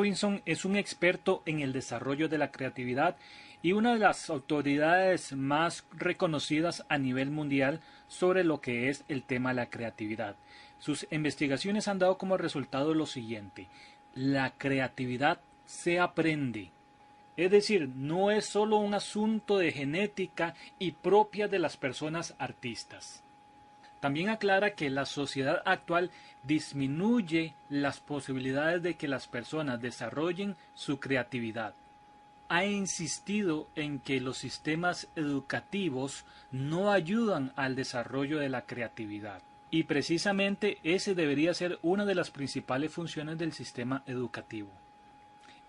Robinson es un experto en el desarrollo de la creatividad y una de las autoridades más reconocidas a nivel mundial sobre lo que es el tema de la creatividad. Sus investigaciones han dado como resultado lo siguiente. La creatividad se aprende. Es decir, no es solo un asunto de genética y propia de las personas artistas. También aclara que la sociedad actual disminuye las posibilidades de que las personas desarrollen su creatividad. Ha insistido en que los sistemas educativos no ayudan al desarrollo de la creatividad. Y precisamente ese debería ser una de las principales funciones del sistema educativo.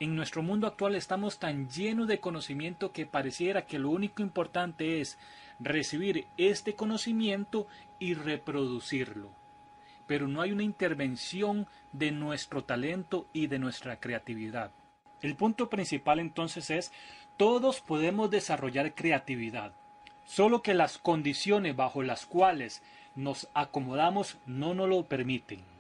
En nuestro mundo actual estamos tan llenos de conocimiento que pareciera que lo único importante es recibir este conocimiento y reproducirlo. Pero no hay una intervención de nuestro talento y de nuestra creatividad. El punto principal entonces es, todos podemos desarrollar creatividad, solo que las condiciones bajo las cuales nos acomodamos no nos lo permiten.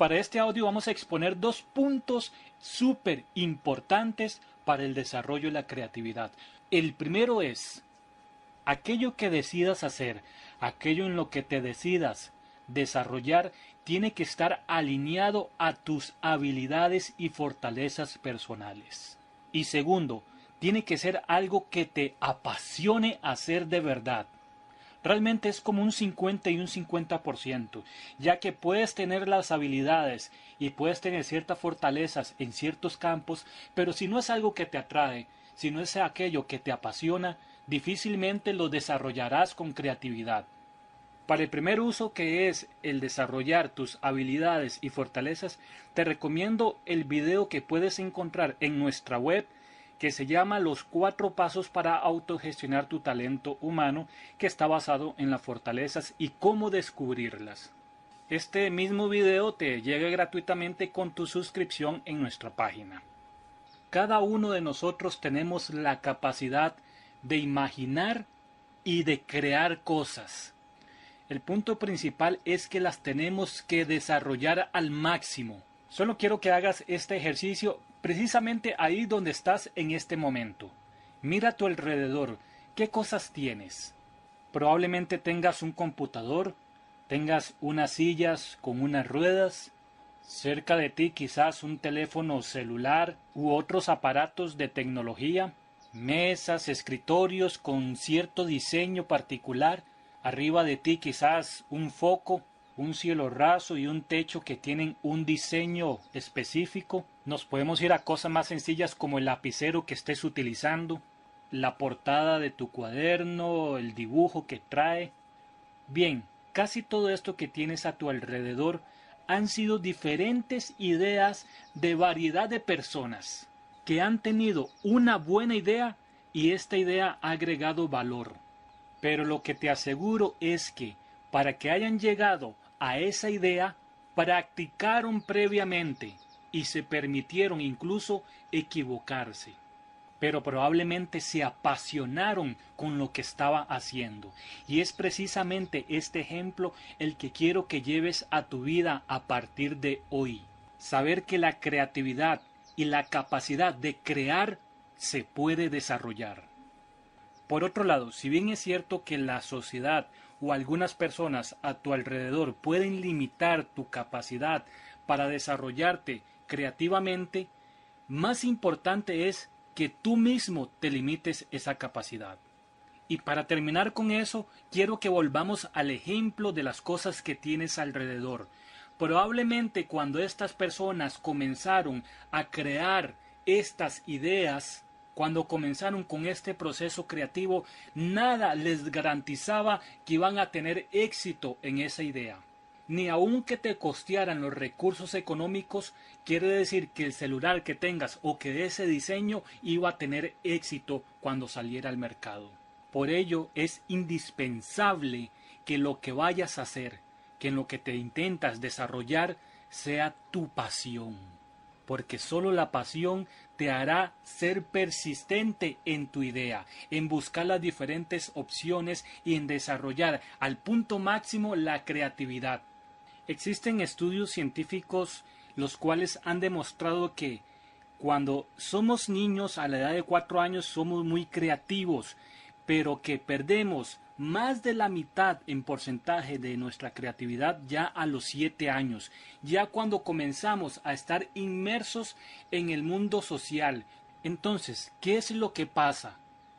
Para este audio vamos a exponer dos puntos súper importantes para el desarrollo de la creatividad. El primero es, aquello que decidas hacer, aquello en lo que te decidas desarrollar, tiene que estar alineado a tus habilidades y fortalezas personales. Y segundo, tiene que ser algo que te apasione hacer de verdad realmente es como un 50 y un 50%, ya que puedes tener las habilidades y puedes tener ciertas fortalezas en ciertos campos, pero si no es algo que te atrae, si no es aquello que te apasiona, difícilmente lo desarrollarás con creatividad. Para el primer uso que es el desarrollar tus habilidades y fortalezas, te recomiendo el video que puedes encontrar en nuestra web que se llama Los cuatro pasos para autogestionar tu talento humano, que está basado en las fortalezas y cómo descubrirlas. Este mismo video te llega gratuitamente con tu suscripción en nuestra página. Cada uno de nosotros tenemos la capacidad de imaginar y de crear cosas. El punto principal es que las tenemos que desarrollar al máximo. Solo quiero que hagas este ejercicio precisamente ahí donde estás en este momento. Mira a tu alrededor, ¿qué cosas tienes? Probablemente tengas un computador, tengas unas sillas con unas ruedas, cerca de ti quizás un teléfono celular u otros aparatos de tecnología, mesas, escritorios con cierto diseño particular, arriba de ti quizás un foco, un cielo raso y un techo que tienen un diseño específico. Nos podemos ir a cosas más sencillas como el lapicero que estés utilizando, la portada de tu cuaderno, el dibujo que trae. Bien, casi todo esto que tienes a tu alrededor han sido diferentes ideas de variedad de personas que han tenido una buena idea y esta idea ha agregado valor. Pero lo que te aseguro es que para que hayan llegado a esa idea, practicaron previamente y se permitieron incluso equivocarse. Pero probablemente se apasionaron con lo que estaba haciendo. Y es precisamente este ejemplo el que quiero que lleves a tu vida a partir de hoy. Saber que la creatividad y la capacidad de crear se puede desarrollar. Por otro lado, si bien es cierto que la sociedad o algunas personas a tu alrededor pueden limitar tu capacidad para desarrollarte creativamente, más importante es que tú mismo te limites esa capacidad. Y para terminar con eso, quiero que volvamos al ejemplo de las cosas que tienes alrededor. Probablemente cuando estas personas comenzaron a crear estas ideas, cuando comenzaron con este proceso creativo, nada les garantizaba que iban a tener éxito en esa idea ni aun que te costearan los recursos económicos, quiere decir que el celular que tengas o que ese diseño iba a tener éxito cuando saliera al mercado. Por ello es indispensable que lo que vayas a hacer, que lo que te intentas desarrollar, sea tu pasión. Porque solo la pasión te hará ser persistente en tu idea, en buscar las diferentes opciones y en desarrollar al punto máximo la creatividad. Existen estudios científicos los cuales han demostrado que cuando somos niños a la edad de cuatro años somos muy creativos, pero que perdemos más de la mitad en porcentaje de nuestra creatividad ya a los siete años, ya cuando comenzamos a estar inmersos en el mundo social. Entonces, ¿qué es lo que pasa?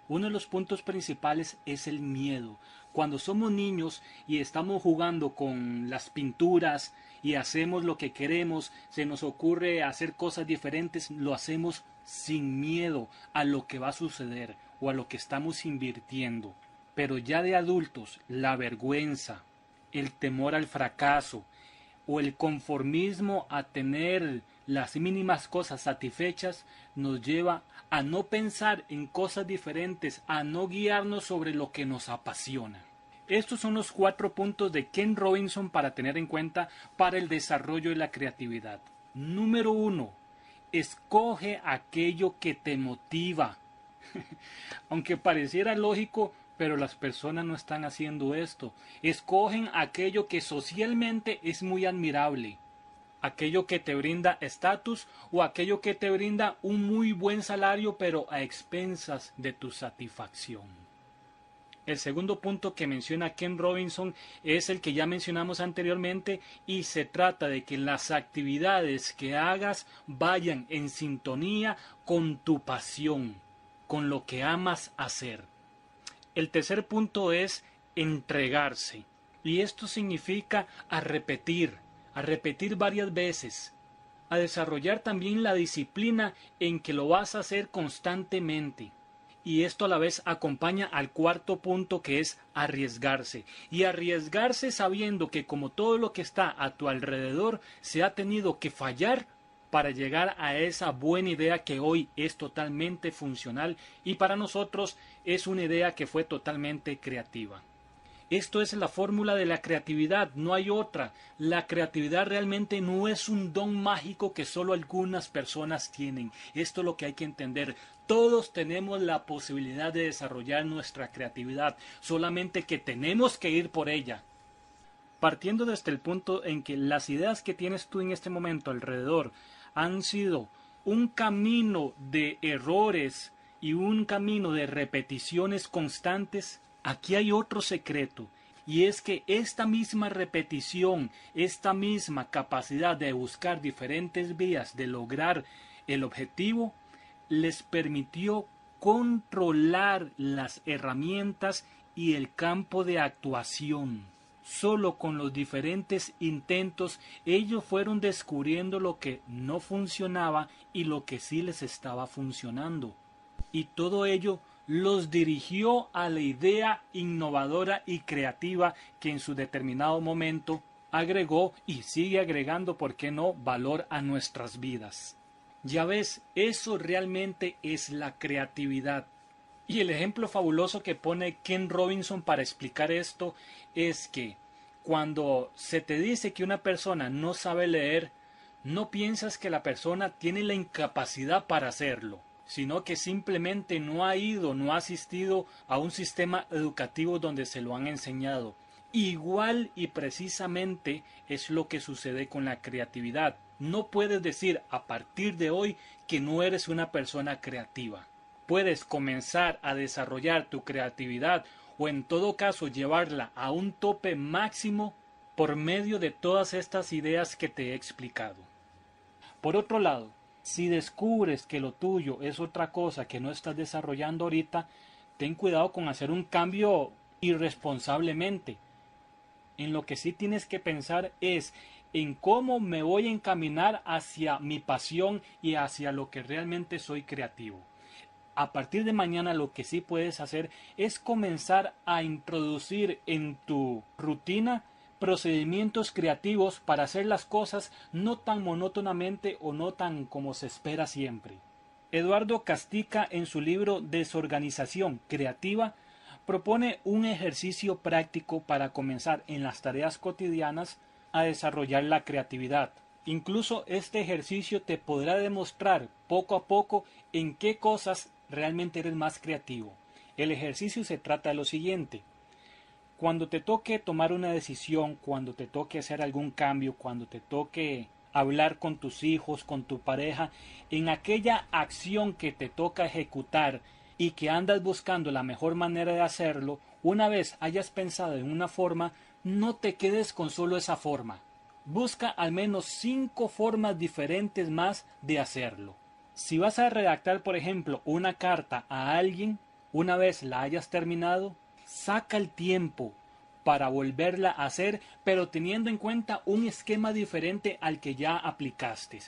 Uno de los puntos principales es el miedo. Cuando somos niños y estamos jugando con las pinturas y hacemos lo que queremos, se nos ocurre hacer cosas diferentes, lo hacemos sin miedo a lo que va a suceder o a lo que estamos invirtiendo. Pero ya de adultos, la vergüenza, el temor al fracaso o el conformismo a tener las mínimas cosas satisfechas nos lleva a no pensar en cosas diferentes, a no guiarnos sobre lo que nos apasiona. Estos son los cuatro puntos de Ken Robinson para tener en cuenta para el desarrollo de la creatividad. Número uno, escoge aquello que te motiva. Aunque pareciera lógico, pero las personas no están haciendo esto. Escogen aquello que socialmente es muy admirable, aquello que te brinda estatus o aquello que te brinda un muy buen salario pero a expensas de tu satisfacción. El segundo punto que menciona Ken Robinson es el que ya mencionamos anteriormente y se trata de que las actividades que hagas vayan en sintonía con tu pasión, con lo que amas hacer. El tercer punto es entregarse. Y esto significa a repetir, a repetir varias veces, a desarrollar también la disciplina en que lo vas a hacer constantemente. Y esto a la vez acompaña al cuarto punto que es arriesgarse. Y arriesgarse sabiendo que como todo lo que está a tu alrededor se ha tenido que fallar para llegar a esa buena idea que hoy es totalmente funcional y para nosotros es una idea que fue totalmente creativa. Esto es la fórmula de la creatividad, no hay otra. La creatividad realmente no es un don mágico que solo algunas personas tienen. Esto es lo que hay que entender. Todos tenemos la posibilidad de desarrollar nuestra creatividad, solamente que tenemos que ir por ella. Partiendo desde el punto en que las ideas que tienes tú en este momento alrededor han sido un camino de errores y un camino de repeticiones constantes, aquí hay otro secreto, y es que esta misma repetición, esta misma capacidad de buscar diferentes vías de lograr el objetivo, les permitió controlar las herramientas y el campo de actuación. Solo con los diferentes intentos ellos fueron descubriendo lo que no funcionaba y lo que sí les estaba funcionando. Y todo ello los dirigió a la idea innovadora y creativa que en su determinado momento agregó y sigue agregando, ¿por qué no?, valor a nuestras vidas. Ya ves, eso realmente es la creatividad. Y el ejemplo fabuloso que pone Ken Robinson para explicar esto es que cuando se te dice que una persona no sabe leer, no piensas que la persona tiene la incapacidad para hacerlo, sino que simplemente no ha ido, no ha asistido a un sistema educativo donde se lo han enseñado. Igual y precisamente es lo que sucede con la creatividad. No puedes decir a partir de hoy que no eres una persona creativa puedes comenzar a desarrollar tu creatividad o en todo caso llevarla a un tope máximo por medio de todas estas ideas que te he explicado. Por otro lado, si descubres que lo tuyo es otra cosa que no estás desarrollando ahorita, ten cuidado con hacer un cambio irresponsablemente. En lo que sí tienes que pensar es en cómo me voy a encaminar hacia mi pasión y hacia lo que realmente soy creativo a partir de mañana lo que sí puedes hacer es comenzar a introducir en tu rutina procedimientos creativos para hacer las cosas no tan monótonamente o no tan como se espera siempre. Eduardo Castica en su libro Desorganización Creativa propone un ejercicio práctico para comenzar en las tareas cotidianas a desarrollar la creatividad. Incluso este ejercicio te podrá demostrar poco a poco en qué cosas realmente eres más creativo. El ejercicio se trata de lo siguiente. Cuando te toque tomar una decisión, cuando te toque hacer algún cambio, cuando te toque hablar con tus hijos, con tu pareja, en aquella acción que te toca ejecutar y que andas buscando la mejor manera de hacerlo, una vez hayas pensado en una forma, no te quedes con solo esa forma. Busca al menos cinco formas diferentes más de hacerlo. Si vas a redactar, por ejemplo, una carta a alguien, una vez la hayas terminado, saca el tiempo para volverla a hacer, pero teniendo en cuenta un esquema diferente al que ya aplicaste.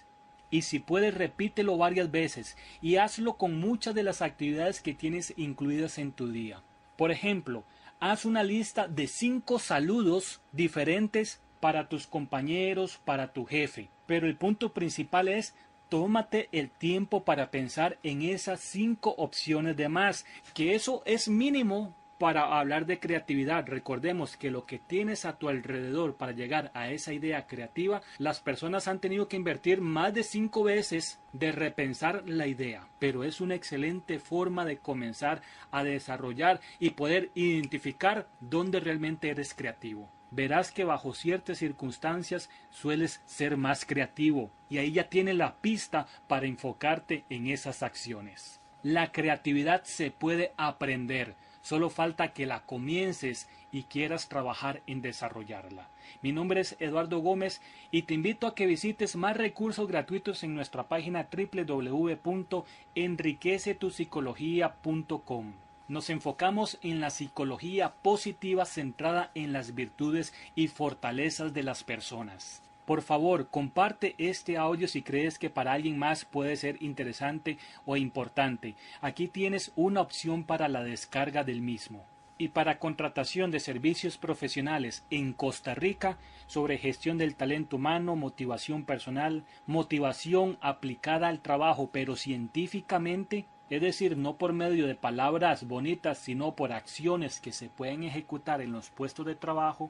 Y si puedes, repítelo varias veces y hazlo con muchas de las actividades que tienes incluidas en tu día. Por ejemplo, haz una lista de cinco saludos diferentes para tus compañeros, para tu jefe. Pero el punto principal es tómate el tiempo para pensar en esas cinco opciones de más, que eso es mínimo para hablar de creatividad, recordemos que lo que tienes a tu alrededor para llegar a esa idea creativa, las personas han tenido que invertir más de cinco veces de repensar la idea, pero es una excelente forma de comenzar a desarrollar y poder identificar dónde realmente eres creativo. Verás que bajo ciertas circunstancias sueles ser más creativo y ahí ya tienes la pista para enfocarte en esas acciones. La creatividad se puede aprender, Solo falta que la comiences y quieras trabajar en desarrollarla. Mi nombre es Eduardo Gómez y te invito a que visites más recursos gratuitos en nuestra página www.enriquecetusicología.com. Nos enfocamos en la psicología positiva centrada en las virtudes y fortalezas de las personas. Por favor, comparte este audio si crees que para alguien más puede ser interesante o importante. Aquí tienes una opción para la descarga del mismo. Y para contratación de servicios profesionales en Costa Rica sobre gestión del talento humano, motivación personal, motivación aplicada al trabajo pero científicamente, es decir, no por medio de palabras bonitas, sino por acciones que se pueden ejecutar en los puestos de trabajo,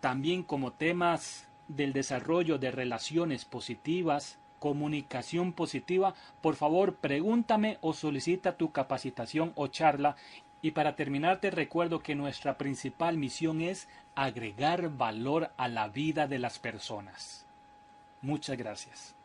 también como temas del desarrollo de relaciones positivas, comunicación positiva, por favor pregúntame o solicita tu capacitación o charla. Y para terminar te recuerdo que nuestra principal misión es agregar valor a la vida de las personas. Muchas gracias.